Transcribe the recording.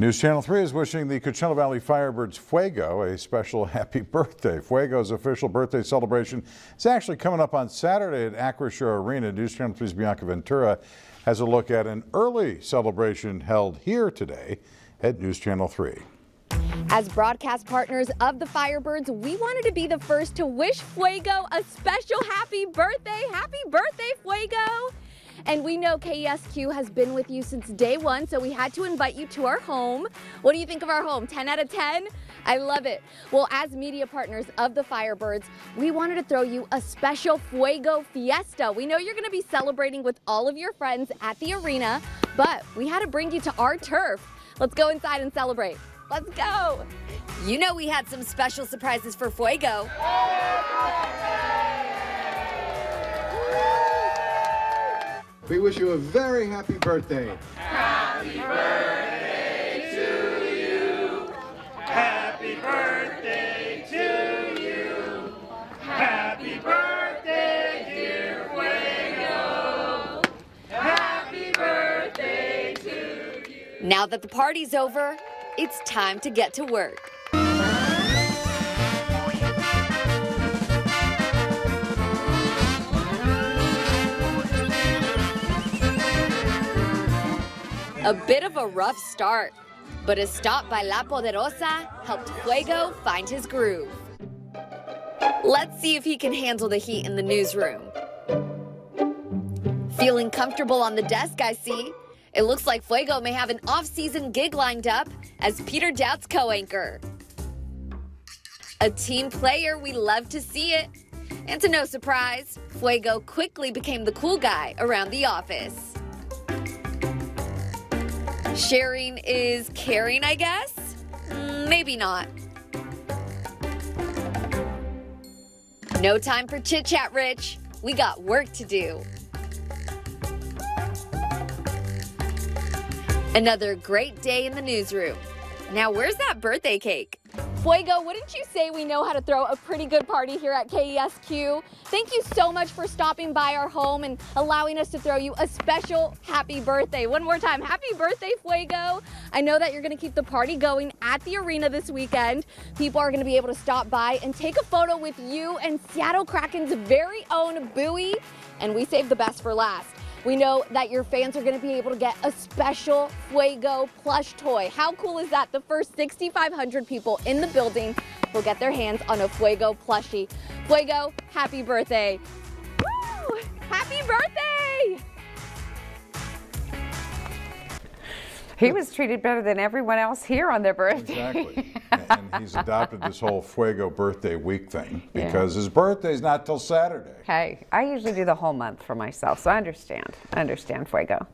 News Channel 3 is wishing the Coachella Valley Firebirds Fuego a special happy birthday. Fuego's official birthday celebration is actually coming up on Saturday at Acrisure Arena. News Channel 3's Bianca Ventura has a look at an early celebration held here today at News Channel 3. As broadcast partners of the Firebirds, we wanted to be the first to wish Fuego a special happy birthday. Happy birthday, Fuego! And we know KESQ has been with you since day one, so we had to invite you to our home. What do you think of our home? 10 out of 10? I love it. Well, as media partners of the Firebirds, we wanted to throw you a special Fuego Fiesta. We know you're going to be celebrating with all of your friends at the arena, but we had to bring you to our turf. Let's go inside and celebrate. Let's go. You know we had some special surprises for Fuego. We wish you a very happy birthday. Happy birthday to you. Happy birthday to you. Happy birthday, dear Fuego. Happy birthday to you. Now that the party's over, it's time to get to work. A bit of a rough start, but a stop by La Poderosa helped Fuego find his groove. Let's see if he can handle the heat in the newsroom. Feeling comfortable on the desk, I see. It looks like Fuego may have an off-season gig lined up as Peter Daut's co-anchor. A team player, we love to see it. And to no surprise, Fuego quickly became the cool guy around the office. Sharing is caring, I guess? Mm, maybe not. No time for chit chat, Rich. We got work to do. Another great day in the newsroom. Now, where's that birthday cake? Fuego, wouldn't you say we know how to throw a pretty good party here at KESQ? Thank you so much for stopping by our home and allowing us to throw you a special happy birthday. One more time, happy birthday, Fuego. I know that you're gonna keep the party going at the arena this weekend. People are gonna be able to stop by and take a photo with you and Seattle Kraken's very own Buoy, and we saved the best for last. We know that your fans are going to be able to get a special Fuego plush toy. How cool is that? The first 6,500 people in the building will get their hands on a Fuego plushie. Fuego, happy birthday. He was treated better than everyone else here on their birthday. Exactly. and he's adopted this whole Fuego birthday week thing because yeah. his birthday's not till Saturday. Hey, I usually do the whole month for myself, so I understand. I understand Fuego.